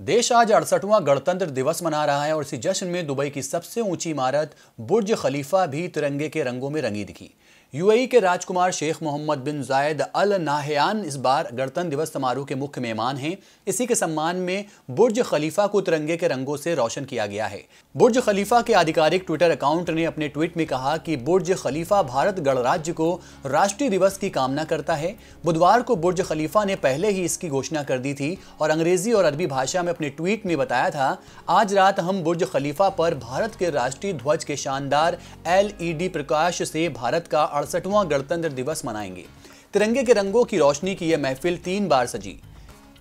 देश आज अड़सठवां गणतंत्र दिवस मना रहा है और इसी जश्न में दुबई की सबसे ऊँची इमारत, बुर्ज खलीफा भी तिरंगे के रंगों में रंगी दिखी। यूएई के राजकुमार Sheikh Mohammed bin Zayed Al Nahyan इस बार गणतंत्र दिवस समारोह के मुख्य मेहमान हैं। इसी के सम्मान में बुर्ज खलीफा को तिरंगे के रंगों से रोशन किया गया है। बुर्ज खलीफा के आधिकारिक ट्विटर अकाउंट ने अपने ट्वीट में कहा कि बुर्ज खलीफा भारत गणराज्य को राष्ट्रीय दिवस की कामना करता है। बुधवार को बुर्ज खलीफा ने पहले ही इसकी घोषणा कर दी थी और अंग्रेज़ी और अरबी भाषा में अपने ट्वीट में बताया था, आज रात हम बुर्ज खलीफा पर भारत के राष्ट्रीय ध्वज के शानदार एलईडी प्रकाश से भारत का अड़सठवां गणतंत्र दिवस मनाएँगे। तिरंगे के रंगों की रोशनी की यह महफिल तीन बार सजी।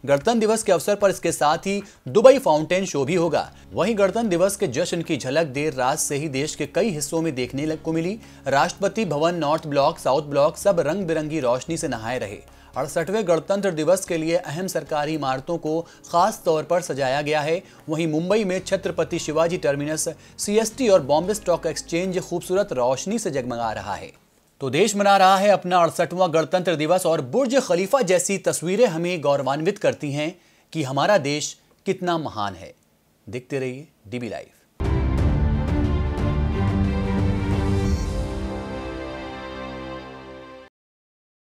गणतंत्र दिवस के अवसर पर इसके साथ ही दुबई फाउंटेन शो भी होगा। वहीं गणतंत्र दिवस के जश्न की झलक देर रात से ही देश के कई हिस्सों में देखने को मिली। Rashtrapati Bhavan, north block, south block सब रंग बिरंगी रोशनी से नहाए रहे। अड़सठवें गणतंत्र दिवस के लिए अहम सरकारी इमारतों को खास तौर पर सजाया गया है। वहीं मुंबई में छत्रपति शिवाजी टर्मिनस, सीएसटी और बॉम्बे स्टॉक एक्सचेंज खूबसूरत रोशनी से जगमगा रहा है। तो देश मना रहा है अपना अड़सठवां गणतंत्र दिवस और बुर्ज खलीफा जैसी तस्वीरें हमें गौरवान्वित करती हैं कि हमारा देश कितना महान है। देखते रहिए डीबी लाइव।